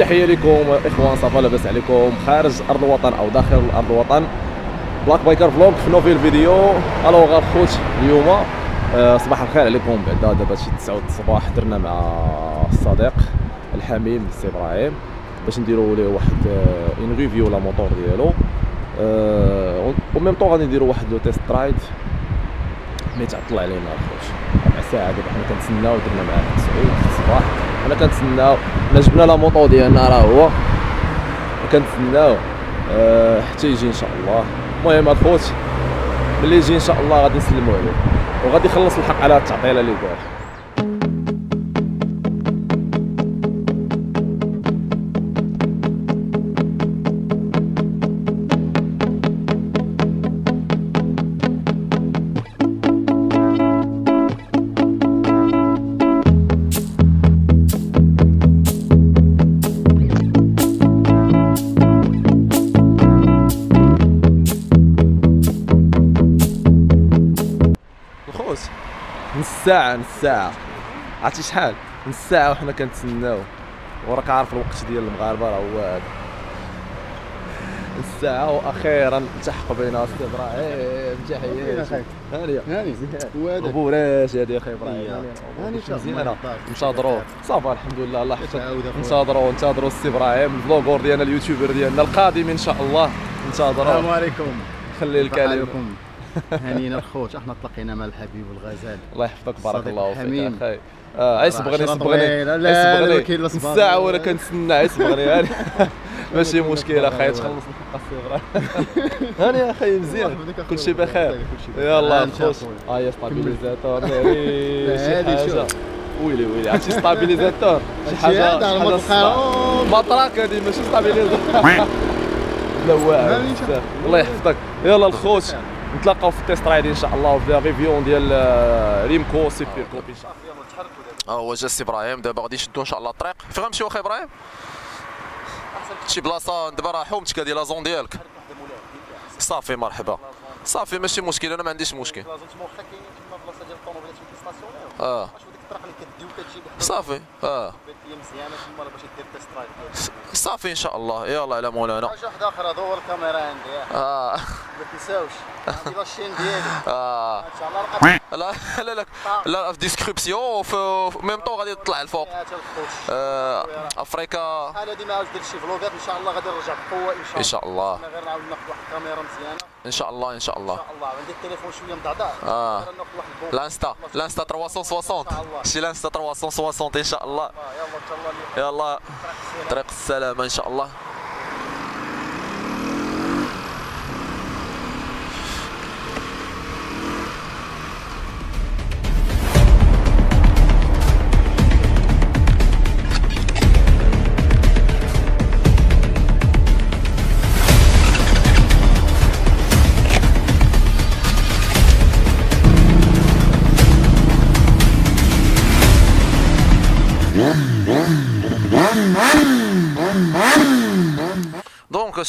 تحية لكم إخوان ça va لاباس عليكم. خارج أرض الوطن أو داخل أرض الوطن. Black Biker Vlog في nouvelle vidéo. alors الخوت اليوم. آه، صباح الخير عليكم. بعدا دابا شي 9 الصباح درنا مع الصديق الحميم سي إبراهيم باش نديرو ليه واحد un review لا موتور ديالو. و même temps غادي نديرو واحد le test ride مي تعطل علينا الخوت ربع ساعه دابا حنا كنتسناو درنا معاه سعود في الصباح. حنا كنتسناو حنا جبنا لا موطو ديالنا راه هو. كنتسناو أه حتى يجي إن شاء الله. المهم الخوت ملي يجي إن شاء الله غادي نسلمو عليه وغادي يخلص الحق على التعطيلة اللي دار ساعة نص ساعة عرفتي شحال؟ نص ساعة وحنا كنتسناو. وراك عارف الوقت ديال المغاربة راه هو هذا. نص ساعة وأخيرا التحق بينا سي إبراهيم تحياتي. هانية وهذاك غبوراش هادي أخي إبراهيم. هي. هانية. هاني مزيانة. الله ننتظروا صافا الحمد لله الله يحفظك. ننتظروا ننتظروا السي إبراهيم الفلوغور ديالنا اليوتيوبر ديالنا القادم إن شاء الله. السلام ننتظروا عليكم. خلي الكلام هانينا الخوت إحنا تلاقينا مع الحبيب والغزال الله يحفظك بارك الله فيك. أخي. آه راه بغني صبغني. لا لا بغني. ساعة وأنا كنتسنى عايز بغني. هاني. ماشي مشكل أخي. تخلص الحق الصغرى. هاني أخي مزيان يحفظك أخويا. كل شيء بخير. يلا أخويا. ها هي ستابيليزاتور شي شوف. ويلي ويلي. عرفتي ستابيليزاتور شي القرار. مطراك هادي ماشي ستابيليزاتور لا واعر. الله يحفظك. يلا الخوت. نتلاقاو في ال test ride إن شاء الله وفي review ديال آه، Rymco Super Cub إن شاء الله. آه هو جا سي إبراهيم دابا غادي يشدو إن شاء الله الطريق. فين غنمشيو أخي إبراهيم؟ شي بلاصة دابا راه حومتك هادي la zone ديالك. صافي مرحبا. صافي ماشي مشكل أنا ما عنديش مشكل. آه. صافي آه. صافي إن شاء الله. يلا على مولانا. حاجة واحدة أخرى دور الكاميرا عندي. آه. ما تنساوش. عندي لاشين ديالي. آه. إن شاء الله لا لا لا. لا في ديسكريبسيون وفي ميم طون غادي تطلع الفوق. آه، افريكا الحاله ديما عاود دير شي فلوغات إن شاء الله غادي نرجع بقوة إن شاء الله. إن شاء الله. أنا غير نعاود ناخذ واحد الكاميرا مزيانة. إن شاء الله إن شاء الله. إن شاء الله. عندي التليفون شوية مضعضع. البوم لانستا لانستا 360 شي لانستا 360 إن شاء الله. يلا تهلا لي يلا. طريق السلامه إن شاء الله.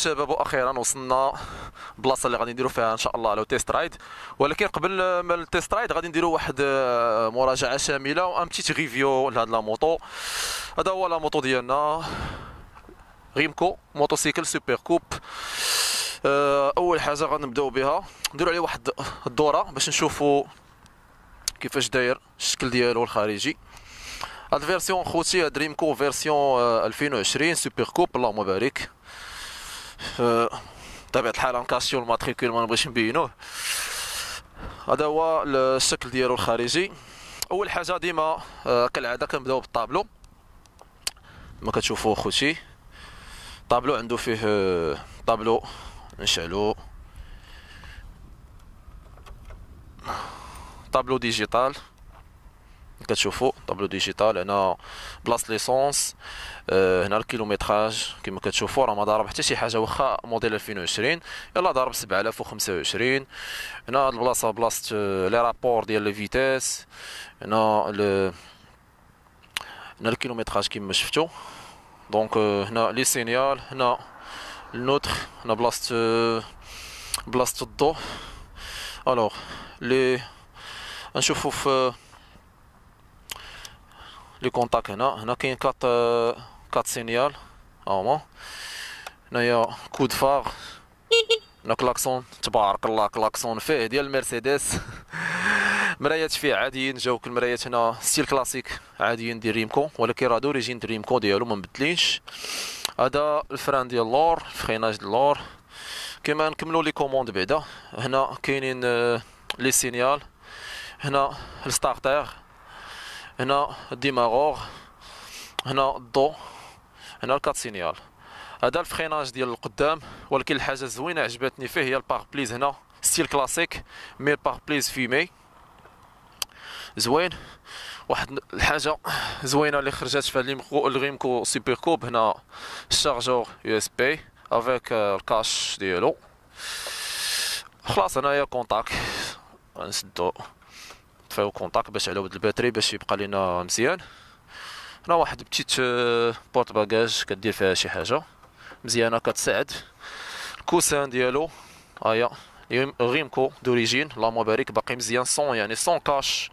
الشباب أخيرا وصلنا البلاصه اللي غادي نديرو فيها إن شاء الله le test ride. ولكن قبل ما ال test ride غادي نديرو واحد آه، مراجعة شاملة و un petit review لهاد la moto هذا هو la moto ديالنا. Rymco motocycle Super Cub. آه، أول حاجة غنبدأو بها. نديرو عليه واحد الدورة باش نشوفوا كيفاش داير الشكل ديالو الخارجي. هاد ال version خوتي هاد Rymco version آه، 2020 Super Cub اللهم بارك بطبيعة الحال نكاشيو ال matricule ما نبغيش نبينوه. هذا هو الشكل ديالو الخارجي. أول حاجة ديما آه، كالعادة كنبدأو بالطابلو. كما كتشوفوا خوتي طابلو عنده فيه آه، طابلو. نشعلو. tableau digital. كتشوفوا tableau digital. هنا بلاصة l'essence آه، هنا ال kilométrage كما كتشوفوا راه ما ضارب حتى شي حاجة واخا موديل 2020 يلا ضارب 7025 هنا هاد البلاصة بلاصة آه، les rapports ديال les vitesses. هنا ال- هنا ال kilométrage كما شفتوا donc آه، هنا les signals هنا ال neutre هنا بلاصة بلاصة الضوء. الوغ لي نشوفوا في لي كونتاك هنا هنا كاين كات كات سينيال هاهما هنايا كود فار هنا كلاكسون تبارك الله كلاكسون فيه ديال المرسيدس مرايات فيه عاديين جاوك المرايات هنا ستيل كلاسيك عاديين ديال ريمكو ولكن راه دوريجين ديال ريمكو ديالو ما مبدلينش هذا الفران ديال لور الفريناج ديال لور كما نكملوا les commandes بعدا هنا كاينين les signals هنا ال starter هنا ال démarreur هنا الضو هنا ال quatre signals. هذا ال freinage ديال القدام ولكن الحاجة الزوينة عجبتني فيه هي ال pare-brise هنا style classique mais ال pare-brise fumé. زوين واحد الحاجة زوينة اللي خرجت في هاد الريمكو سوبر كوب هنا ال chargeur USB avec ال cache ديالو. خلاص هنايا contact غنسدو. نطفيو contact باش على ود ال batterie باش يبقى لينا مزيان. هنا واحد petite porte-bagages كدير فيها شي حاجة. مزيانة كتساعد. ال coussin ديالو هيا ريمكو d'origine. اللهم بارك باقي مزيان. sans يعني sans cache.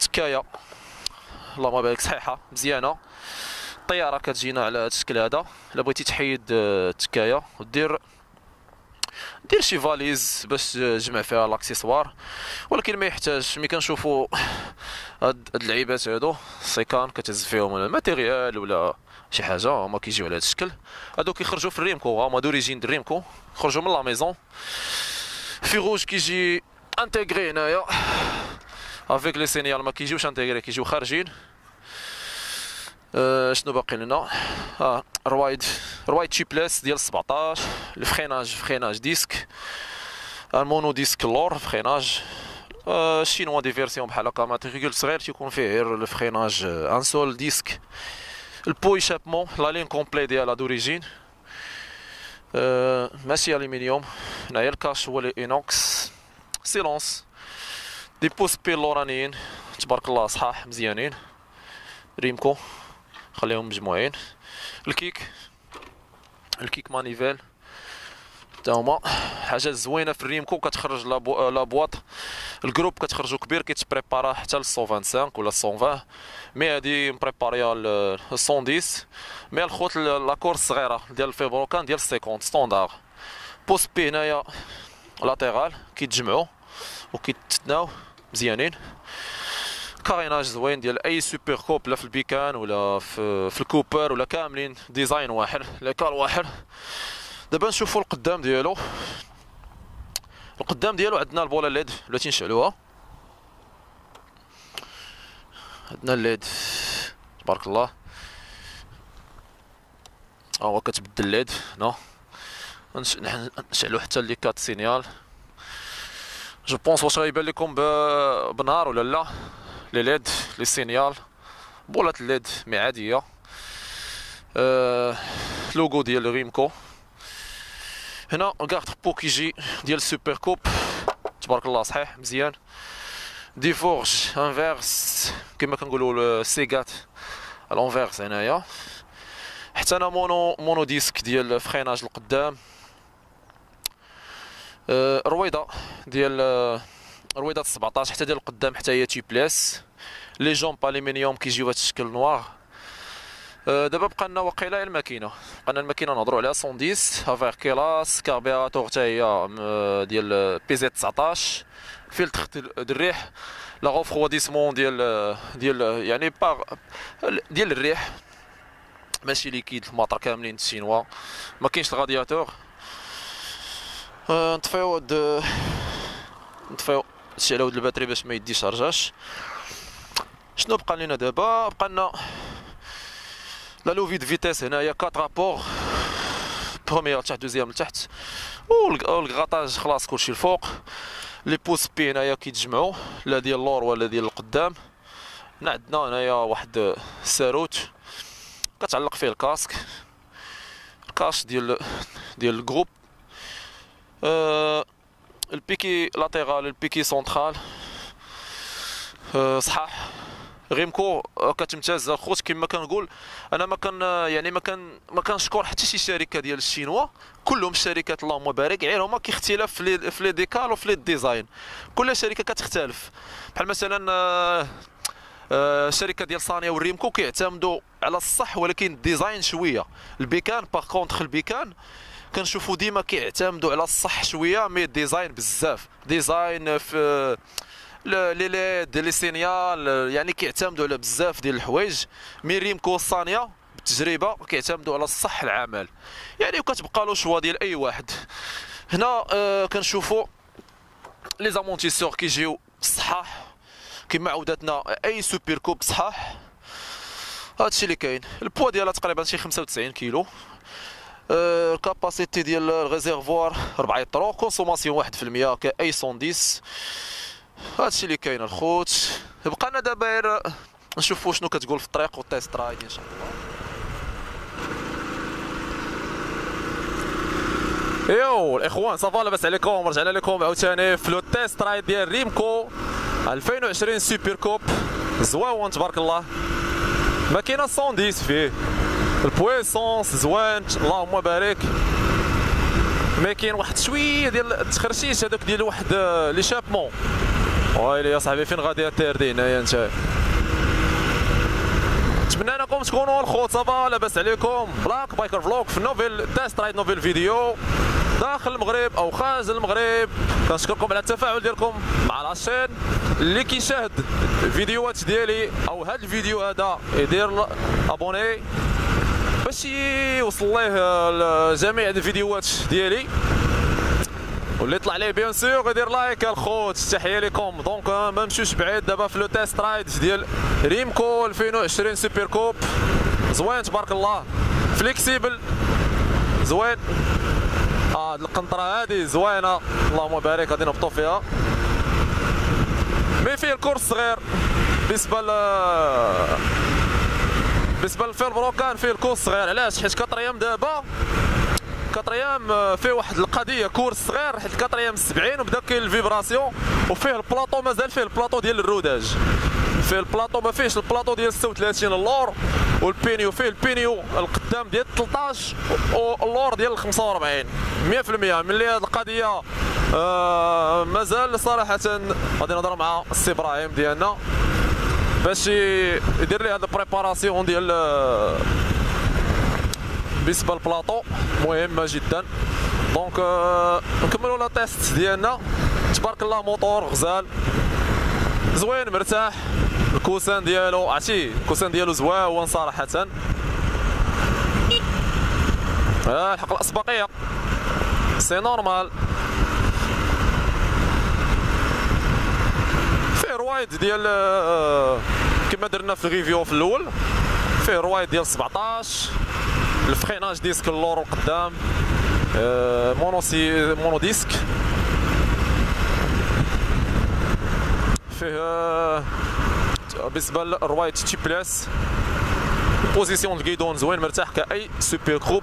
تكايه اللهم بارك صحيحة مزيانة. الطياره كتجينا على هذا الشكل هذا. إلا بغيتي تحيد التكايه آه، ودير دير شي فاليز باش تجمع فيها لاكسيسوار ولكن ما يحتاج ملي كنشوفوا هاد اللعيبات هادو سيكان كتهز فيهم الماتيريال ولا شي حاجة هما كيجيو على هذا الشكل. هادو كيخرجوا في الريمكو هما دوريجين الريمكو. خرجوا من لا ميزون. في روج كيجي intégrés هنايا. avec les signals ما كيجيوش intégrés كيجيو خارجين. أه شنو باقي لنا؟ آه روايد روايد tubeless ديال 17 ال freinage freinage disque ال mono disque اللور freinage آه الشينوا des versions بحال هكا matricule صغير تيكون فيه غير الفريناج un seul disque ال pot échappement la ligne complète ديالها d'origine ماشي الومنيوم هنايا الكاش هو اينوكس سيلونس دي بوس بي لورانيين تبارك الله صحاح مزيانين ريمكو خليهم مجموعين. الكيك. الكيك مانيفيل. تا هما. حاجة زوينة في الريمكو كتخرج لا بواط. الجروب كتخرجو كبير كيتبريبارا حتى ل 125 ولا 120 مي هادي مبريباريا ل 110 مي الخوت لاكور الصغيره ديال الفيبروكان ديال 50 ستوندار بوست بي هنايا لاتيرال كيتجمعوا وكيتناو مزيانين. كاريناج زوين ديال أي سوبر كوب لا في البيكان ولا في, في الكوبر ولا كاملين ديزاين واحد لاكار واحد. دابا نشوفوا القدام ديالو. القدام ديالو عندنا البولا ليد بلاتي نشعلوها عندنا ال LED. تبارك الله. ها هو كتبدل ال LED هنا. نشعلو حتى les quatre signals. Je pense واش غيبان لكم بنهار ولا لا؟ les LED les signals بولات ال LED mais عاديه أه لوغو ديال ريمكو. هنا ال garde-boue كيجي ديال السوبر كوب تبارك الله صحيح مزيان. des fourches inversées كما كنقولوا سيغات ال inversées هنايا. حتى أنا mono mono disque ديال freinage القدام. أه رويضة ديال رويضه 17 حتى ديال القدام حتى هي tubeless les jantes aluminium كيجيو بهذا الشكل noir أه دابا بقى لنا واقيلا الماكينة. بقى لنا الماكينة نهضروا عليها 110 à vert كيلاس carburateur حتى هي ديال PZ 19 فلتر الريح la refroidissement ديال ديال يعني par ديال الريح. ماشي liquide ال moteurs كاملين الشينوا ما كاينش الغادياتور. أه نطفيو هاد نطفيو هادشي على ود ال batterie باش ما يدي charge. شنو بقى لنا دابا؟ بقى لنا لا levier de vitesses هنايا quatre rapports première لتحت deuxième لتحت. والغاطاج خلاص كلشي الفوق. les pose-pieds هنايا كيتجمعوا. لا ديال اللور ولا ديال القدام. هنا عندنا هنايا واحد الساروت كتعلق فيه ال casque. ال cache ديال ديال ال groupe. أه ال béquille latérale ال béquille centrale صحاح. ريمكو كتمتاز الخوت كما كنقول أنا ما كان يعني ما كان ما كنشكر حتى شي شركه ديال الشينوا كلهم الشركات اللهم بارك غير هما كيختلف في les في les décals وفي les designs كل شركه كتختلف بحال مثلا الشركة ديال سانيا والريمكو كيعتمدوا على الصح ولكن ال design شوية البيكان par contre البيكان كنشوفوا ديما كيعتمدوا على الصح شوية mais design بزاف. design في les LED les signals يعني كيعتمدوا على بزاف ديال الحوايج. mais ريمكو السانيا بالتجربة كيعتمدوا على الصح العمل. يعني وكتبقى له choix ديال أي واحد. هنا آه كنشوفوا les amortisseurs كيجيو صحاح. كما عودتنا أي سوبر كوب صحاح. هادشي اللي كاين. البوا ديالها تقريبا شي 95 كيلو. ال capacité ديال ال réservoir 4 لتر consommation 1% كاي 110 هادشي اللي كاين الخوت بقى لنا دابا نشوفوا شنو كتقول في الطريق وال test ride ان شاء الله يو الاخوان ça va لاباس عليكم رجعنا لكم عاوتاني في le test ride ديال ريمكو 2020 Super Cub زواون تبارك الله ماكينه 110 فيه ال puissance زوان اللهم بارك مي كاين واحد شوية ديال التخرشيش هذاك ديال واحد لي شابمون ويلي يا صاحبي فين غادي تير دي هنايا انت نتمنى انكم تكونوا الخوت صافا لاباس عليكم بلاك بايكر فلوك في نوفيل تيست رايد نوفيل فيديو داخل المغرب أو خارج المغرب كنشكركم على التفاعل ديالكم مع لاشين اللي كيشاهد الفيديوهات ديالي أو هذا الفيديو هذا يدير ابوني باش يوصل ليه جميع الفيديوهات ديالي. واللي طلع ليه bien sûr يدير like الخوت تحيه لكم. donc ما نمشيوش بعيد دابا في le test ride ديال ريمكو 2020 Super Cub زوين تبارك الله. flexible زوين. آه القنطرة هذه زوينة. اللهم بارك غادي نهبطوا فيها. mais فيه ال course صغير بالنسبة ل بالنسبة للفيلبرو كان فيه الكورس صغير. علاش؟ حيت كاتريام دابا كاتريام فيه واحد القضية كورس صغير حيت كاتريام 70 وبدا كاين الفيبراسيون وفيه البلاطو مازال فيه البلاطو ديال الروداج. فيه البلاطو ما فيهش البلاطو ديال 36 اللور والبينيو فيه البينيو القدام ديال 13 واللور ديال 45 100% ملي هذه القضية آه مازال صراحة غادي نهضر مع السي إبراهيم ديالنا. باش يدير لي هاد ال préparation ديال بالنسبة للبلاطو مهمه جدا. donc نكملوا le test ديالنا. تبارك الله موتور غزال زوين مرتاح. ال coussin ديالو عرفتي ال coussin ديالو زواون صراحة. آه الحق الأسبقية. سي نورمال فيه روايد ديال كما درنا في الريفيو في الأول فيه روايد ديال 17 الفريناج ديسك اللور القدام مونو سي مونو ديسك. فيه بالنسبة للروايد تي بلاس position ال guidon زوين مرتاح كأي Super Cub.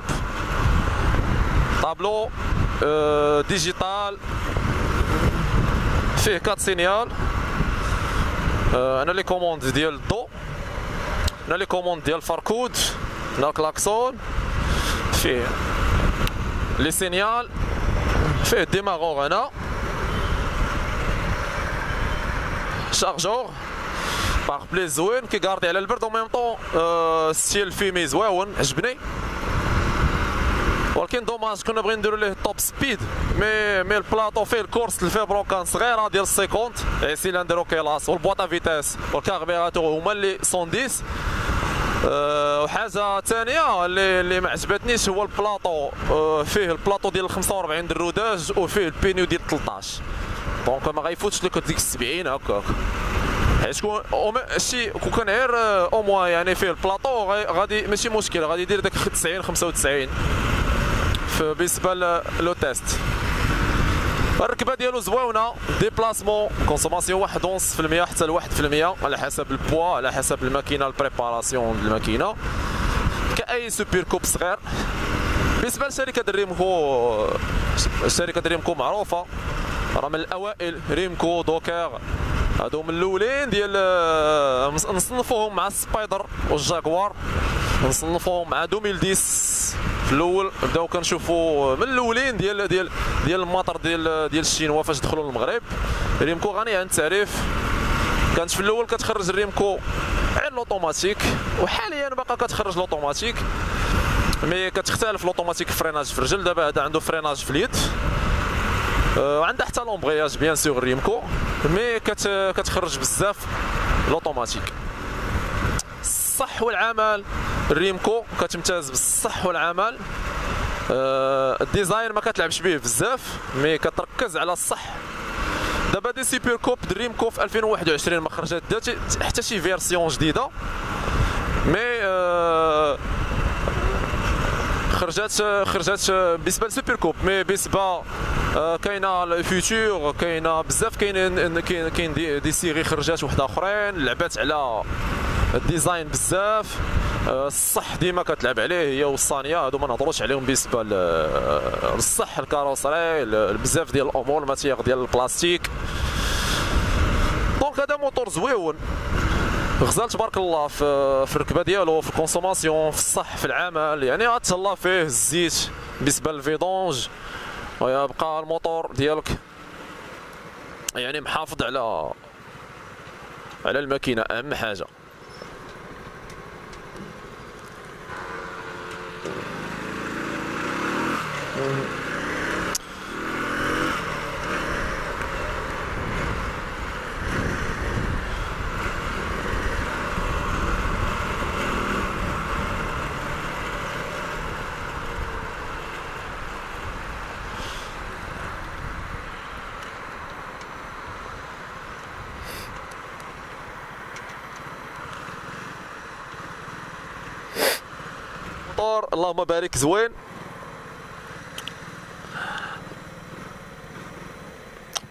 tableau digital فيه quatre signal. أنا les commandes ديال الضو هنا les commandes ديال ال phare code هنا كلاكسون فيه les signal فيه démarreur هنا شارجور باغ بلي زوين كيغاردي على البرد و ميم طون ستيل فيمي زواون عجبني ولكن دوماج كنا بغي نديرو ليه توب سبيد مي مي البلاطو فيه الكورس الفيبرو كان صغيرة ديال السيكونت. سيلندر كيلاس والبواطا فيتاس. والكاربيراتور هما اللي 110 أه وحاجة ثانية اللي اللي ما عجبتنيش هو البلاطو. أه فيه البلاطو ديال 45 دروداج وفيه البينيو ديال 13 دونك ما غيفوتش لك ديك 70 هكاك. حيت كون شي كون كان غير أو موان يعني فيه البلاطو غادي ماشي مشكل. غادي يدير داك 90 95 بالنسبة لو تيست الركبة ديالو زويونه ديبلاسمون كونسوماسيون 1.5% حتى ل 1% على حسب البوا على حسب الماكينة البريباراسيون الماكينة. كأي سوبر كوب صغير. بالنسبة لشركه ريمكو شركة ريمكو معروفة. راه من الأوائل. ريمكو دوكير. هادو من الأولين ديال نصنفوهم مع السبايدر والجاكوار نصنفوهم مع 2010 في الأول بداو كنشوفوا من الأولين ديال ديال ديال المطر ديال ديال الشينوا فاش دخلوا للمغرب. ريمكو غني عن التعريف كانت في الأول كتخرج الريمكو غير الأوتوماتيك وحاليا باقا كتخرج الأوتوماتيك. mais كتختلف ال automatique freinage في الرجل دابا هذا عنده freinage في اليد. وعندها حتى l'embrayage bien sûr ريمكو. mais كت كتخرج بزاف l'automatique الصح والعمل الريمكو كتمتاز بالصح والعمل. آه ال design ما كتلعبش به بزاف mais كتركز على الصح. دابا des Super Cub de ريمكو في 2021 ما خرجت حتى شي version جديدة. مي آه خرجت خرجت بالنسبة لسوبر كوب. مي بالنسبة آه، كاينة الفيوتور كاينة بزاف كاين كاين دي, دي سيري خرجات وحدة أخرين لعبات على الديزاين بزاف. الصح ديما كتلعب عليه هي والصانية هادو ما نهضروش عليهم بالنسبة للصح الكاروسري بزاف ديال الأمور الماتيغ ديال البلاستيك. donc هذا موتور زويون غزال تبارك الله في في الركبة ديالو في ال consommation في الصح في العمل. يعني غتهلا فيه الزيت بالنسبة لل vidange ويبقى الموتور ديالك. يعني محافظ على على الماكينة. أهم حاجة. اللهم بارك. زوين.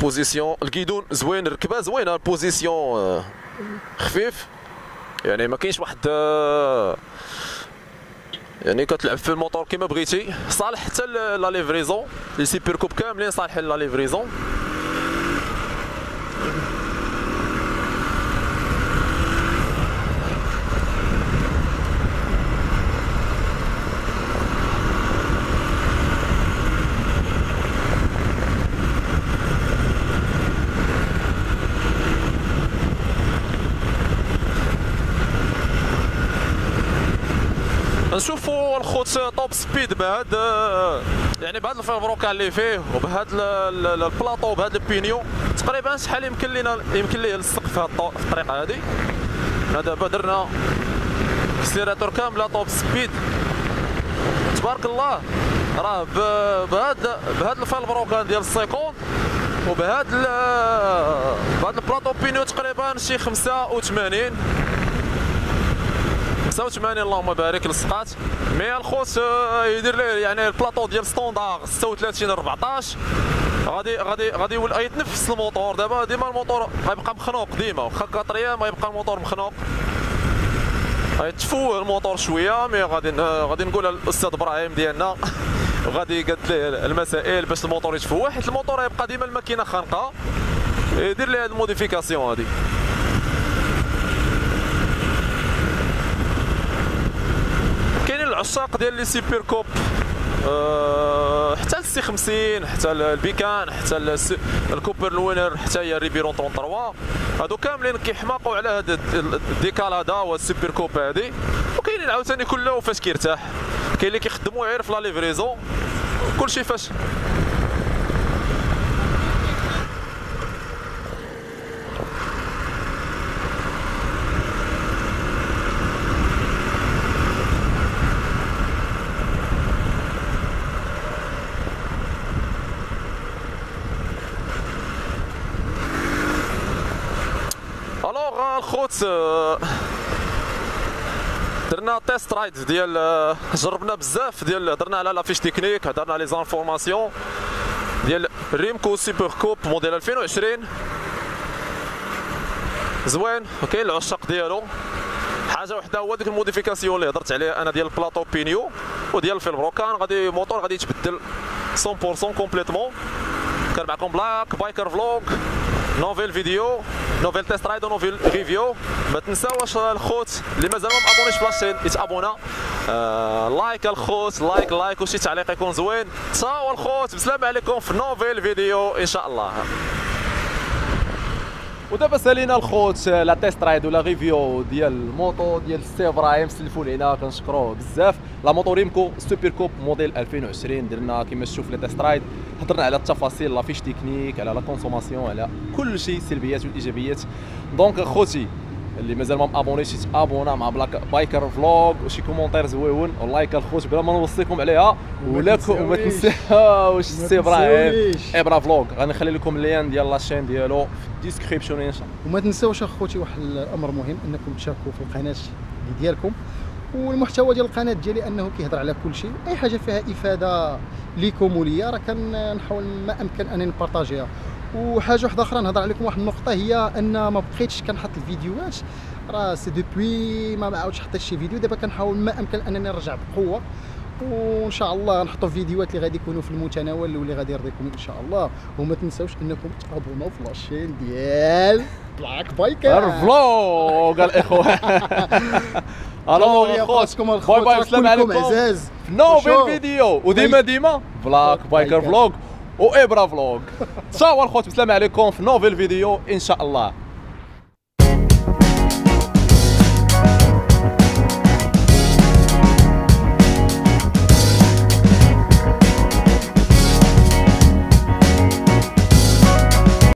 position ال guidon زوين الركبه زوينه ال position خفيف يعني ما كاينش واحد يعني كتلعب في الموتور كما بغيتي صالح حتى la livraison les Super Cub كاملين صالحين la livraison نشوفوا الخوت top speed بهاد يعني بهاد ال vilebrequin اللي فيه وبهاد البلاطو وبهاد ال pignon. تقريبا شحال يمكن لنا يمكن ليه يلصق في الطريقة هذه حنا دابا درنا accélérateur كاملة top speed تبارك الله راه بهاد بهاد ال vilebrequin ديال السيكون وبهاد بهاد ال plateau pignon تقريبا شي 85 85 اللهم بارك لصقات mais الخوت آه، يدير ليه يعني البلاطو ديال standard 36 14 غادي غادي غادي يولي يتنفس الموتور. دابا ديما الموتور غيبقى مخنوق ديما. واخا 4 أيام غيبقى الموتور مخنوق. غيتفوه الموتور شوية mais غادي غادي نقول الاستاذ إبراهيم ديالنا. غادي قد ليه المسائل باش الموتور يتفوه حيت الموتور يبقى ديما الماكينة خانقة. يدير ليه هاد ال modification هادي. العشاق ديال لي سوبر كوب أه حتى السي 50 حتى البيكان حتى الكوبر الوينر حتى هي ريبيرون 33 هادو كاملين كيحماقوا على هاد الديكالادا والسوبر كوب هادي. وكاينين عاوتاني كله فاش كيرتاح. كاين اللي كيخدموا غير في لا ليفريزون. كلشي فاش درنا test ride ديال جربنا بزاف ديال هضرنا على la fiche technique هضرنا على les informations ديال Rymco Super Cub موديل 2020 زوين وكاين العشاق ديالو. حاجة وحدة هو ديك ال modification اللي هضرت عليها أنا ديال ال plateau pignon وديال ال vilebrequin غادي موتور غادي يتبدل 100% complètement كان معكم Black Biker Vlog nouvelle vidéo nouvelle test ride و nouvelle review ما تنساوش الخوت اللي مازال ما abonné ش ب la chaîne يتابونا آه like الخوت like like وشي تعليق يكون زوين تشاو الخوت بسلام عليكم في nouvelle vidéo ان شاء الله ودابا سالينا الخوت la test ride و la review ديال ال moto ديال السي إبراهيم سلفوا لينا كنشكروه بزاف. la moto Rymco Super Cub موديل 2020 درنا كما تشوف les test ride. هضرنا على التفاصيل la fiche technique على la consommation على كل شيء السلبيات والايجابيات donc خوتي اللي مازال ما مابونيش تابونا مع Black Biker Vlog وشي commentaire زويون. و like الخوت بلا ما نوصيكم عليها. ولاكم وما تنساوش السي إبراهيم Ibra Vlog. غنخلي لكم ال lien ديال la chaîne ديالو في ال description إن شاء الله. وما تنساوش أخوتي واحد الأمر مهم إنكم تشاركوا في القناة ديالكم. والمحتوى ديال القناة ديالي أنه كيهضر على كل شيء. أي حاجة فيها إفادة ليكم وليا راه كنحاول ما أمكن أنني نبارطاجيها. وحاجة واحدة أخرى نهضر عليكم واحد النقطة هي أن ما بقيتش كنحط الفيديوهات. راه c'est depuis ما عاودش حطيت شي فيديو دابا كنحاول ما أمكن أنني نرجع بقوة. وإن شاء الله غنحطوا فيديوهات اللي غادي يكونوا في المتناول واللي غادي يرضيكم إن شاء الله. وما تنساوش أنكم تابوناو في la chaîne ديال Black Biker Vlog الإخوة. ألو خوتكم bye bye السلام عليكم. عزاز. في nouvelle vidéo وديما ديما Black Biker Vlog و Ibra Vlog. تشاو الخوت السلام عليكم في nouvelle vidéo إن شاء الله.